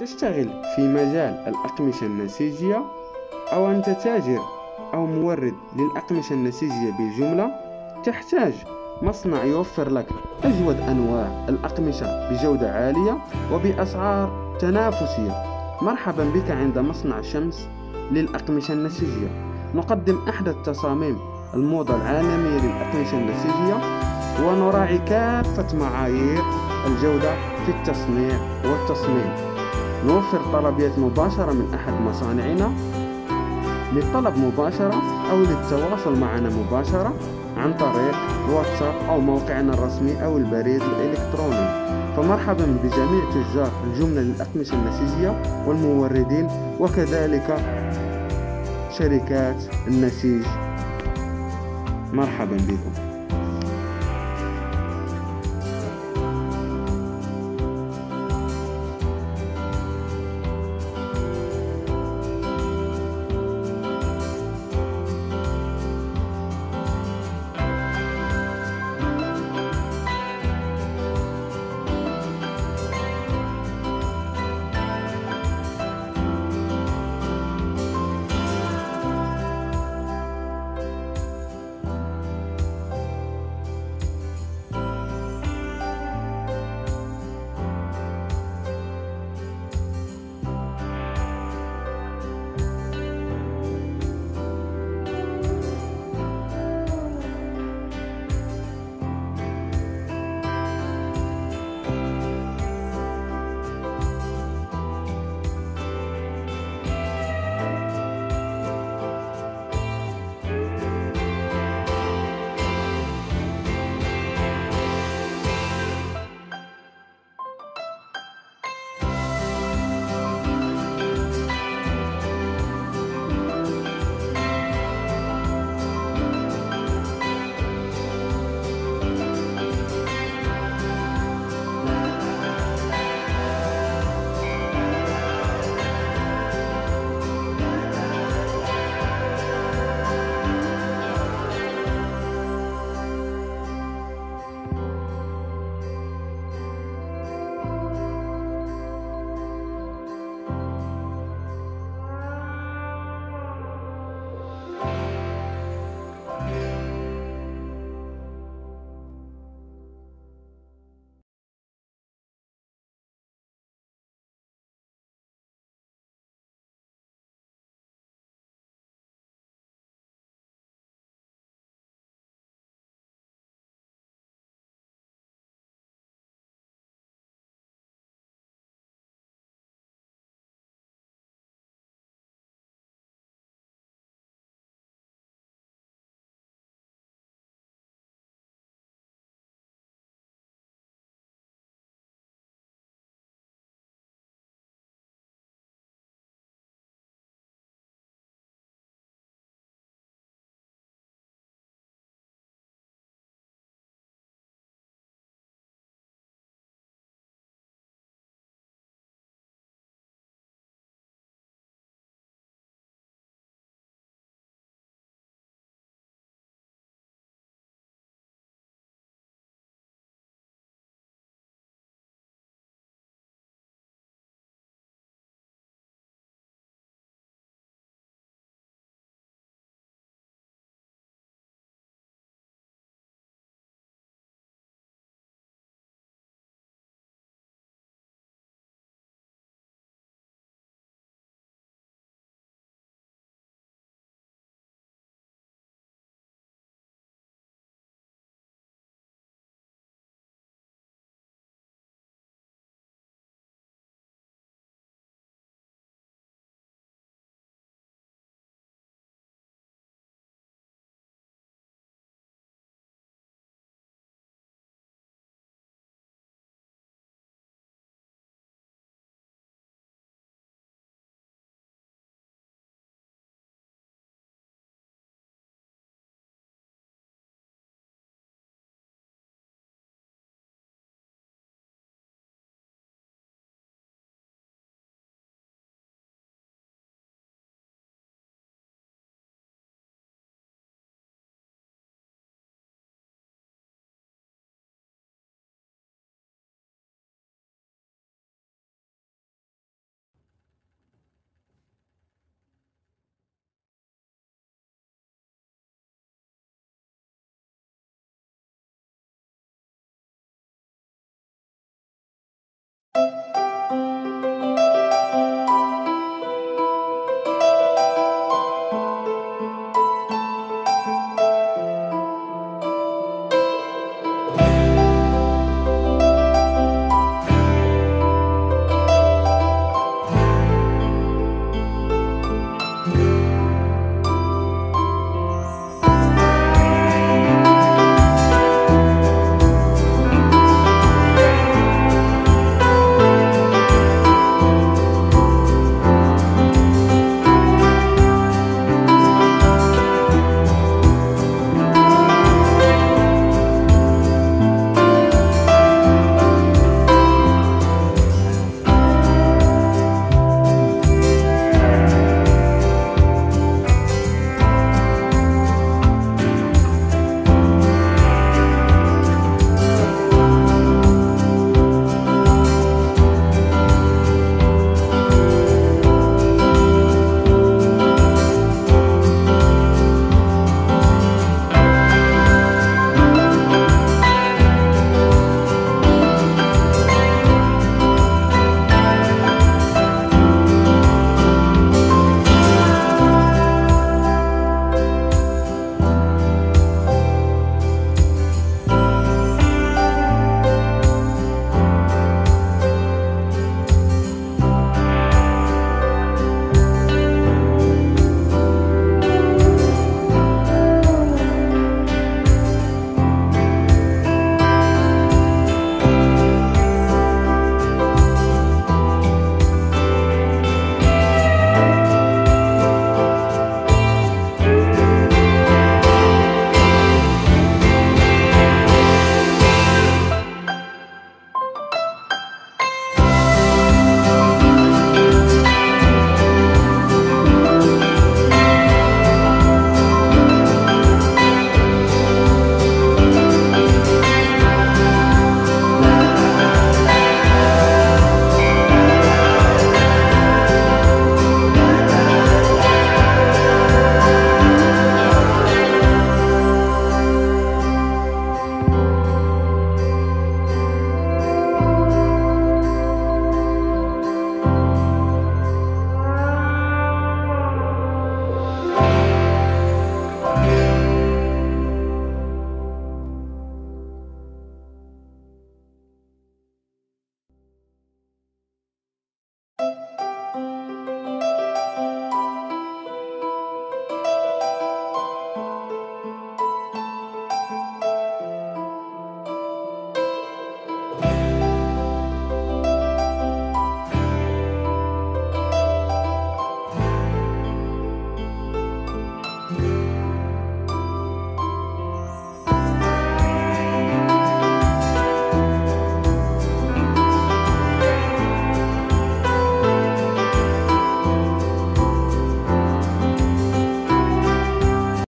تشتغل في مجال الأقمشة النسيجية أو أنت تاجر أو مورد للأقمشة النسيجية بالجملة تحتاج مصنع يوفر لك أجود أنواع الأقمشة بجودة عالية وبأسعار تنافسية. مرحبا بك عند مصنع شمس للأقمشة النسيجية. نقدم أحدث تصاميم الموضة العالمية للأقمشة النسيجية ونراعي كافة معايير الجودة في التصنيع والتصميم. نوفر طلبيات مباشرة من أحد مصانعنا للطلب مباشرة أو للتواصل معنا مباشرة عن طريق واتساب أو موقعنا الرسمي أو البريد الإلكتروني. فمرحبا بجميع تجار الجملة للأقمشة النسيجية والموردين وكذلك شركات النسيج. مرحبا بكم.